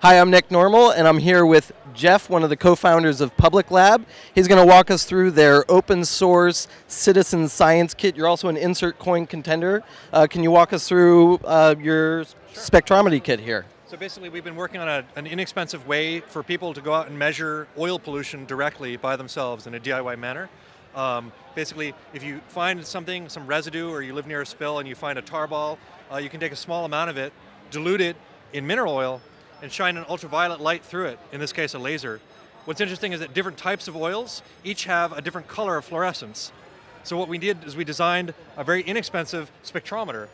Hi, I'm Nick Normal, and I'm here with Jeff, one of the co-founders of Public Lab. He's going to walk us through their open source citizen science kit. You're also an insert coin contender. Uh, can you walk us through uh, your sure. spectrometry kit here? So basically, we've been working on a, an inexpensive way for people to go out and measure oil pollution directly by themselves in a DIY manner. Um, basically, if you find something, some residue, or you live near a spill and you find a tar ball, uh, you can take a small amount of it, dilute it in mineral oil, and shine an ultraviolet light through it, in this case a laser. What's interesting is that different types of oils each have a different color of fluorescence. So what we did is we designed a very inexpensive spectrometer.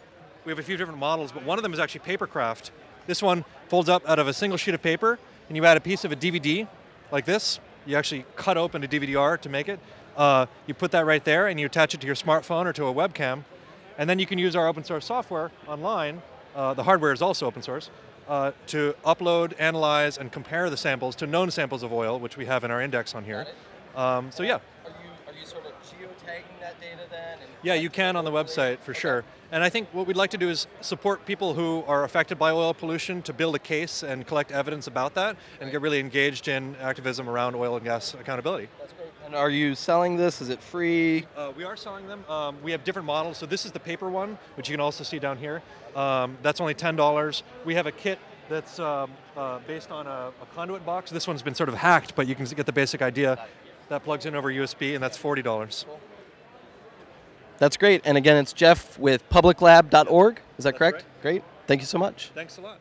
We have a few different models, but one of them is actually papercraft. This one folds up out of a single sheet of paper, and you add a piece of a DVD, like this. You actually cut open a DVD-R to make it. Uh, you put that right there, and you attach it to your smartphone or to a webcam, and then you can use our open source software online. Uh, the hardware is also open source uh, to upload, analyze, and compare the samples to known samples of oil, which we have in our index on here. Um, so yeah. Are you, sort of geotagging that data then? yeah, you can on the website for sure. And I think what we'd like to do is support people who are affected by oil pollution to build a case and collect evidence about that and get really engaged in activism around oil and gas accountability. That's great. And are you selling this? Is it free? Uh, we are selling them. Um, we have different models. So this is the paper one, which you can also see down here. Um, that's only $10. We have a kit that's um, uh, based on a, a, conduit box. This one's been sort of hacked, but you can get the basic idea. That plugs in over USB, and that's $40. That's great. And again, it's Jeff with publiclab.org. Is that that's correct? Right. Great. Thank you so much. Thanks a lot.